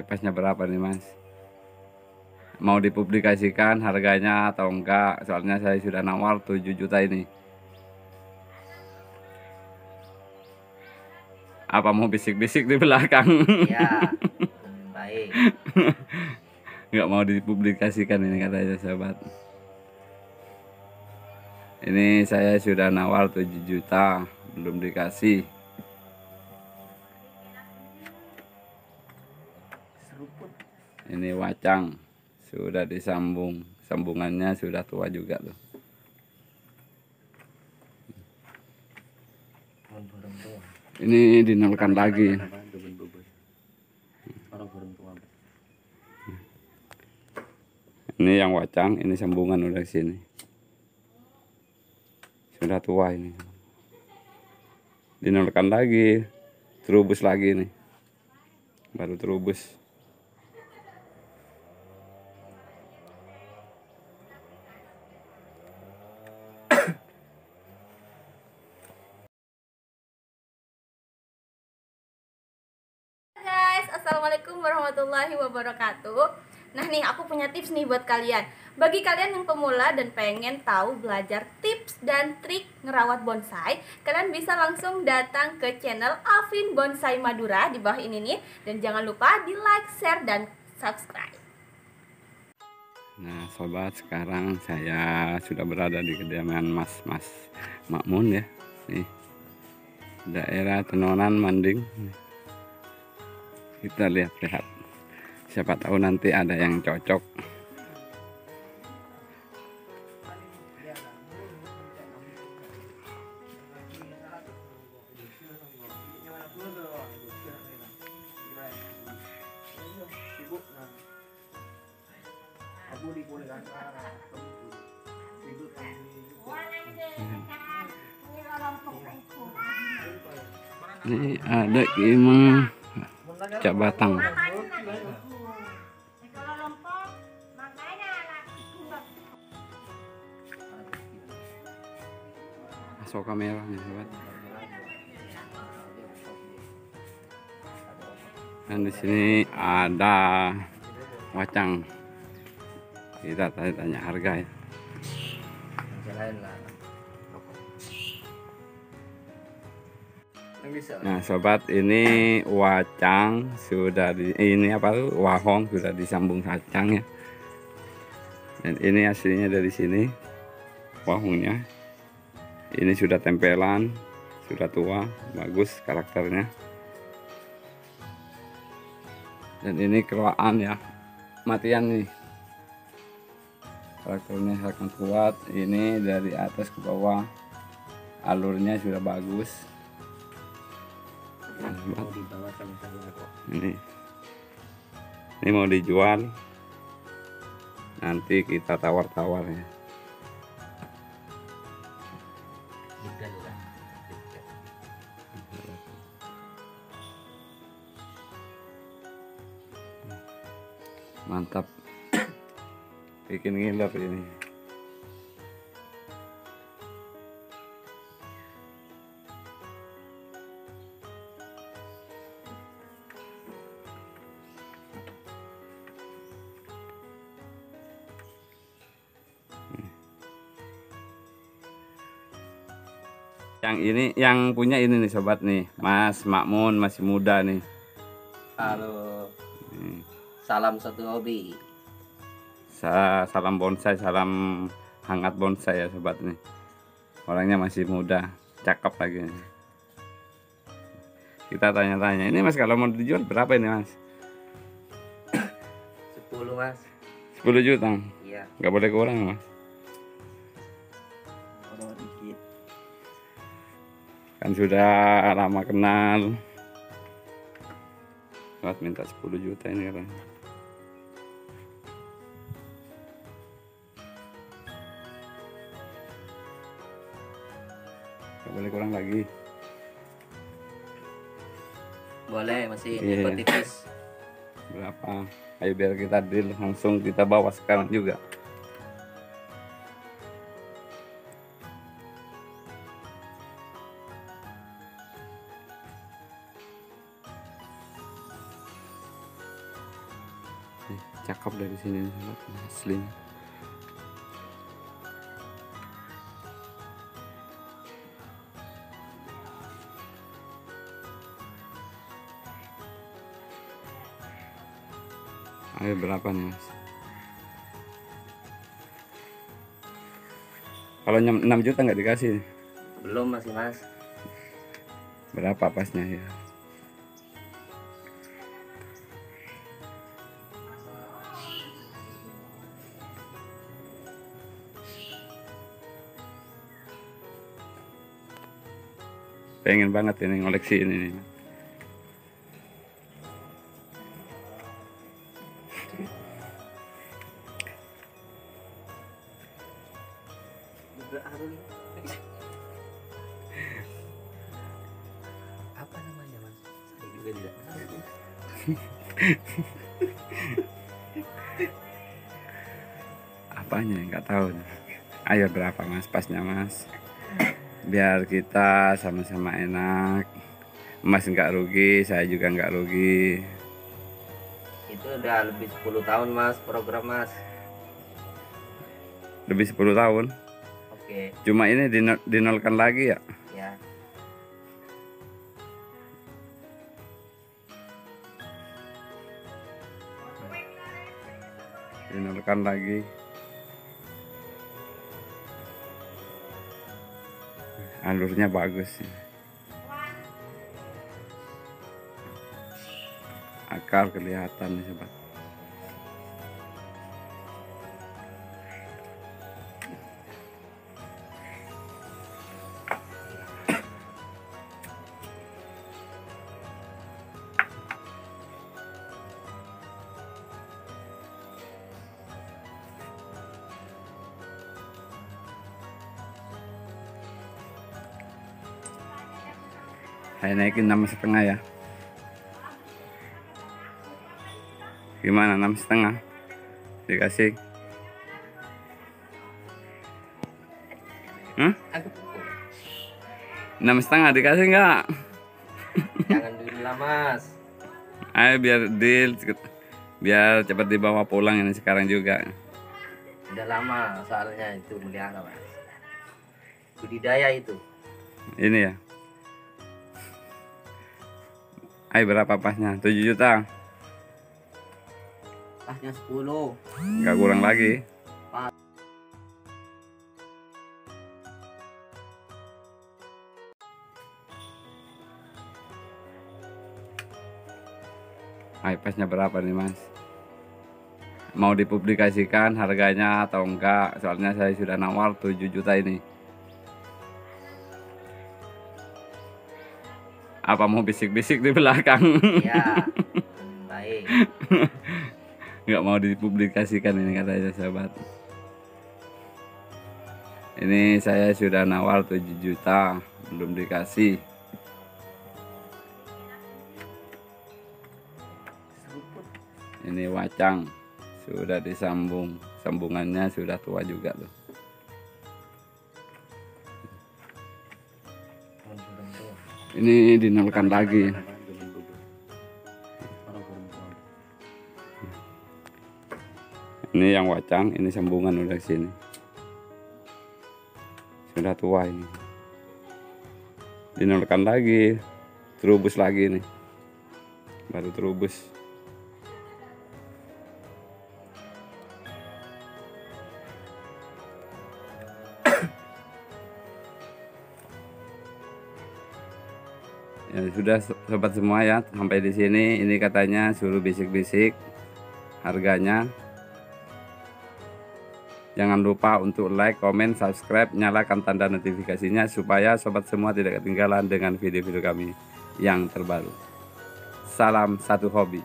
iPasnya berapa nih mas? Mau dipublikasikan harganya atau enggak? Soalnya saya sudah nawar 7 juta ini. Apa mau bisik-bisik di belakang? Ya baik. Nggak mau dipublikasikan ini katanya sahabat. Ini saya sudah nawar 7 juta belum dikasih ini wacang. Sudah disambung. Sambungannya sudah tua juga tuh. Ini dinolkan lagi ini yang wacang ini sambungan udah sini sudah tua ini. Dinolkan lagi. Terubus lagi nih baru terubus assalamualaikum warahmatullahi wabarakatuh. Nah nih aku punya tips nih buat kalian. Bagi kalian yang pemula dan pengen tahu belajar tips dan trik ngerawat bonsai, kalian bisa langsung datang ke channel Alvin Bonsai Madura di bawah ini nih. Dan jangan lupa di like, share, dan subscribe. Nah, sobat, sekarang saya sudah berada di kediaman Mas Mas Makmun ya. Nih. Daerah Tenonan Manding. Kita lihat-lihat. Siapa tahu nanti ada yang cocok. Ini ada kimah Cak Batang. Masuk kamera nih, sobat. Dan di sini ada wacang. Kita tanya-tanya harga ya. Nah, sobat, ini wacang sudah di ini apa tuh? Wahong sudah disambung kacang ya. Dan ini aslinya dari sini. Wahongnya. Ini sudah tempelan, sudah tua, bagus karakternya. Dan ini keroaan ya. Matian nih. Karakternya sangat kuat. Ini dari atas ke bawah. Alurnya sudah bagus. Mau dibawa sama saya kok ini. Ini mau dijual. Nanti kita tawar-tawar ya. Mantap. Bikin ngiler ini yang ini yang punya ini nih sobat nih Mas Makmun masih muda nih halo Nih. salam satu hobi Sa- salam bonsai, salam hangat bonsai ya sobat nih. Orangnya masih muda, cakep lagi. Kita tanya-tanya, ini mas kalau mau dijual berapa ini mas? 10 mas 10 juta, iya nggak boleh kurang mas. Kan sudah lama kenal. Mas minta 10 juta ini katanya. Nggak boleh kurang lagi. boleh masih Iya. info tipis berapa ayo biar kita deal langsung kita bawa sekarang juga cakep dari sini aslinya Ayo berapa nih mas? Kalau nyam- 6 juta nggak dikasih? Belum masih mas. Berapa pasnya ya? Pengen banget ini ngoleksi ini nih. Apa namanya mas? Saya juga tidak tahu. Apanya nggak tahu. Ayo berapa mas pasnya mas? Biar kita sama-sama enak. Mas nggak rugi, saya juga nggak rugi. Itu udah lebih 10 tahun mas program mas. Lebih 10 tahun. Oke Cuma ini dino- dinolkan lagi ya. ya. Dinolkan lagi. Alurnya bagus sih. Akar kelihatan nih sobat. Saya naikin enam setengah ya. Gimana enam setengah? Dikasih? Hah? Aku Enam setengah dikasih nggak? jangan dulu lah mas. Ayo biar deal, biar cepat dibawa pulang ini sekarang juga. Udah lama soalnya itu melihara mas. Budidaya itu. Ini ya. Ayo berapa pasnya? 7 juta. Pasnya 10 Nggak kurang lagi. Ayo pasnya berapa nih mas? Mau dipublikasikan harganya atau enggak? Soalnya saya sudah nawar 7 juta ini. Apa mau bisik-bisik di belakang? Ya. Baik. nggak mau dipublikasikan ini katanya sahabat ini saya sudah nawar 7 juta belum dikasih ini wacang sudah disambung sambungannya sudah tua juga tuh ini dinolkan lagi. Ini yang wacang ini sambungan udah sini. Sudah tua ini. Dinolkan lagi terubus lagi nih baru terubus ya sudah sobat semua ya sampai di sini ini katanya suruh bisik-bisik harganya Jangan lupa untuk like, komen, subscribe, nyalakan tanda notifikasinya supaya sobat semua tidak ketinggalan dengan video-video kami yang terbaru. Salam satu hobi.